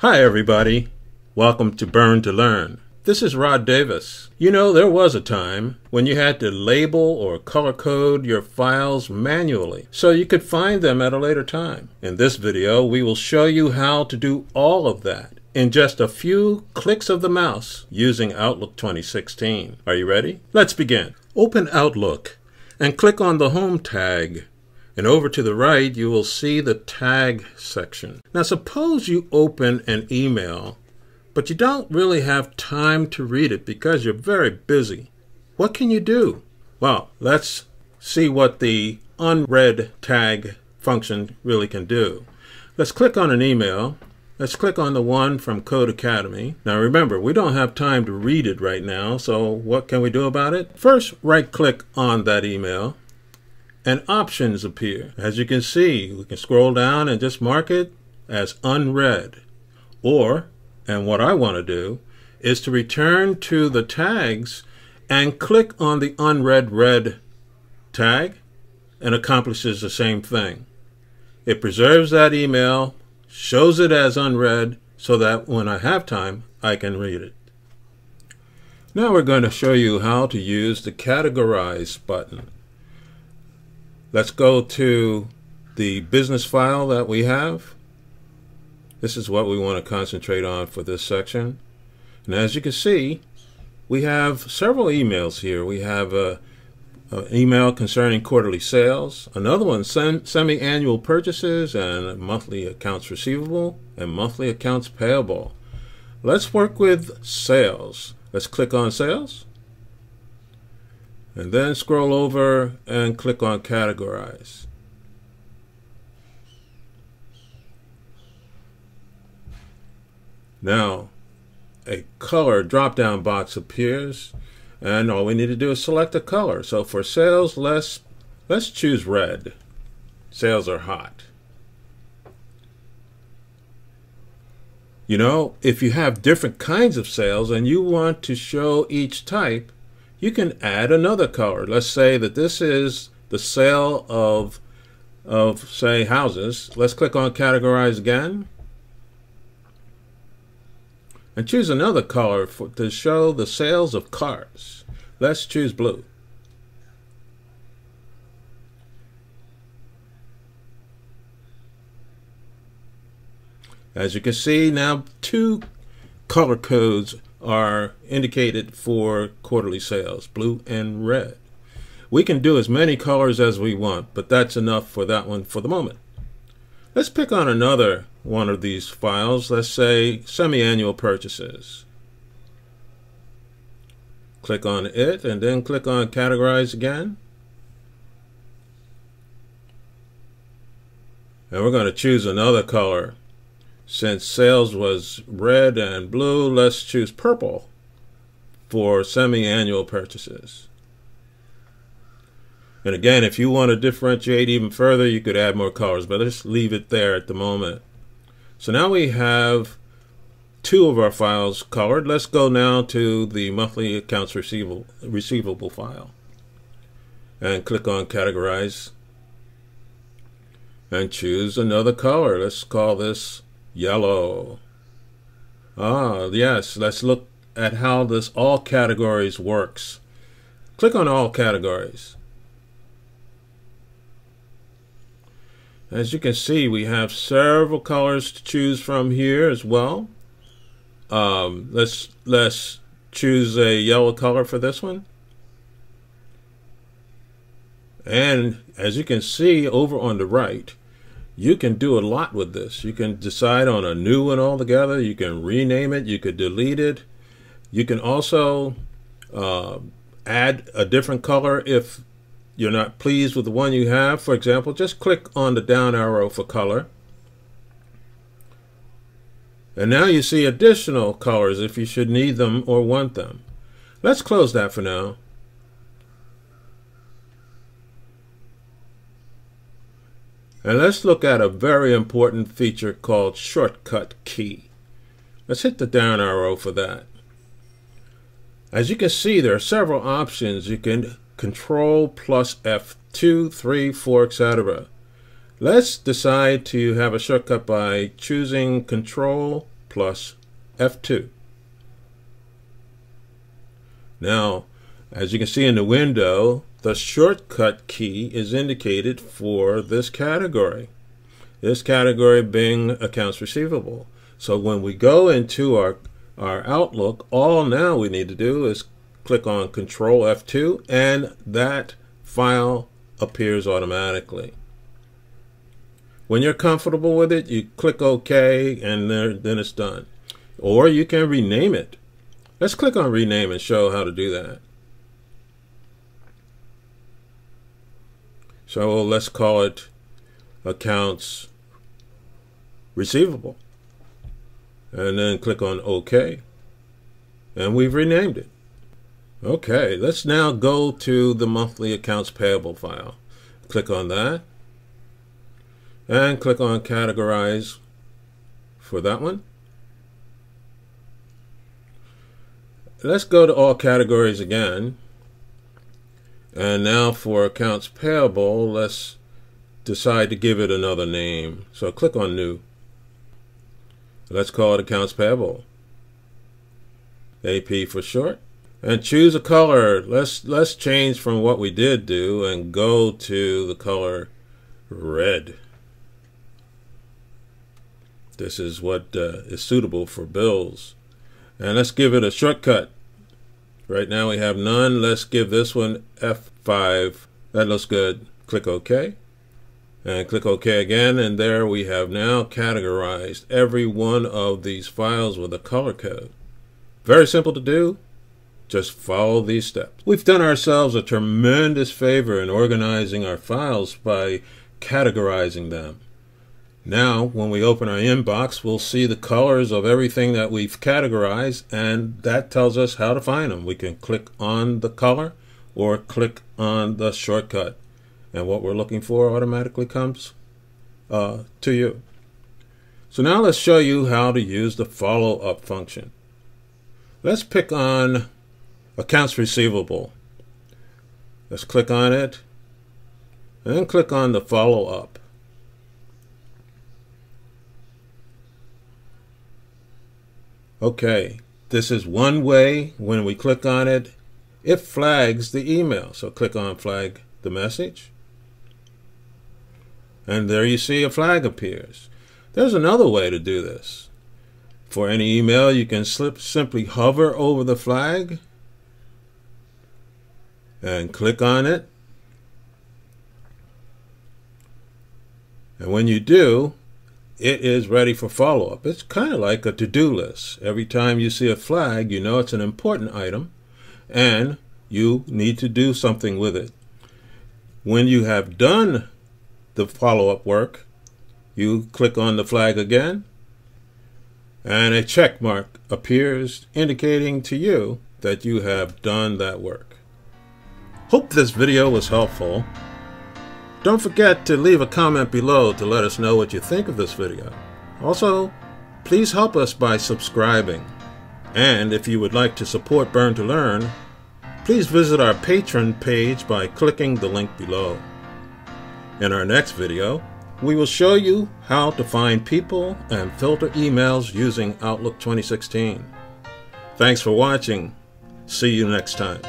Hi, everybody. Welcome to Burn to Learn. This is Rod Davis. You know, there was a time when you had to label or color code your files manually so you could find them at a later time. In this video, we will show you how to do all of that in just a few clicks of the mouse using Outlook 2016. Are you ready? Let's begin. Open Outlook and click on the Home tag and over to the right, you will see the tag section. Now, suppose you open an email, but you don't really have time to read it because you're very busy. What can you do? Well, let's see what the unread tag function really can do. Let's click on an email. Let's click on the one from Codecademy. Now remember, we don't have time to read it right now, so what can we do about it? First, right click on that email and options appear. As you can see, we can scroll down and just mark it as unread. Or, and what I want to do, is to return to the tags and click on the unread red tag and accomplishes the same thing. It preserves that email, shows it as unread, so that when I have time, I can read it. Now we're going to show you how to use the categorize button. Let's go to the business file that we have. This is what we want to concentrate on for this section. And as you can see, we have several emails here. We have an email concerning quarterly sales, another one sem semi-annual purchases and monthly accounts receivable and monthly accounts payable. Let's work with sales. Let's click on sales and then scroll over and click on categorize. Now, a color drop down box appears, and all we need to do is select a color. So for sales, let's, let's choose red. Sales are hot. You know, if you have different kinds of sales and you want to show each type, you can add another color. Let's say that this is the sale of, of say, houses. Let's click on Categorize again. And choose another color for, to show the sales of cars. Let's choose blue. As you can see, now two color codes are indicated for quarterly sales, blue and red. We can do as many colors as we want, but that's enough for that one for the moment. Let's pick on another one of these files. Let's say semi-annual purchases. Click on it and then click on categorize again. And we're going to choose another color since sales was red and blue, let's choose purple for semi-annual purchases. And again, if you want to differentiate even further, you could add more colors, but let's leave it there at the moment. So now we have two of our files colored. Let's go now to the monthly accounts receivable, receivable file and click on categorize and choose another color. Let's call this Yellow. Ah, yes, let's look at how this all categories works. Click on all categories. As you can see, we have several colors to choose from here as well. Um, let's let's choose a yellow color for this one. And as you can see over on the right, you can do a lot with this. You can decide on a new one altogether. You can rename it. You could delete it. You can also uh, add a different color if you're not pleased with the one you have. For example, just click on the down arrow for color. And now you see additional colors if you should need them or want them. Let's close that for now. And let's look at a very important feature called shortcut key. Let's hit the down arrow for that. As you can see, there are several options. You can control plus F2, 3, 4, etc. Let's decide to have a shortcut by choosing control plus F2. Now, as you can see in the window, the shortcut key is indicated for this category. This category being accounts receivable. So when we go into our, our Outlook, all now we need to do is click on Control F2 and that file appears automatically. When you're comfortable with it, you click OK and there, then it's done. Or you can rename it. Let's click on rename and show how to do that. So let's call it accounts receivable. And then click on OK. And we've renamed it. Okay, let's now go to the monthly accounts payable file. Click on that. And click on categorize for that one. Let's go to all categories again. And now for accounts payable, let's decide to give it another name. So click on new. Let's call it accounts payable. AP for short. And choose a color. Let's let's change from what we did do and go to the color red. This is what uh, is suitable for bills. And let's give it a shortcut. Right now we have none. Let's give this one F5. That looks good. Click OK. And click OK again. And there we have now categorized every one of these files with a color code. Very simple to do. Just follow these steps. We've done ourselves a tremendous favor in organizing our files by categorizing them. Now, when we open our inbox, we'll see the colors of everything that we've categorized, and that tells us how to find them. We can click on the color or click on the shortcut, and what we're looking for automatically comes uh, to you. So now let's show you how to use the follow-up function. Let's pick on accounts receivable. Let's click on it, and then click on the follow-up. Okay, this is one way. When we click on it, it flags the email. So click on flag the message. And there you see a flag appears. There's another way to do this. For any email, you can slip, simply hover over the flag and click on it. And when you do, it is ready for follow up. It's kind of like a to do list. Every time you see a flag, you know it's an important item and you need to do something with it. When you have done the follow up work, you click on the flag again and a check mark appears indicating to you that you have done that work. Hope this video was helpful. Don't forget to leave a comment below to let us know what you think of this video. Also, please help us by subscribing. And if you would like to support Burn to Learn, please visit our Patreon page by clicking the link below. In our next video, we will show you how to find people and filter emails using Outlook 2016. Thanks for watching. See you next time.